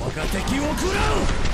我が敵を食らう。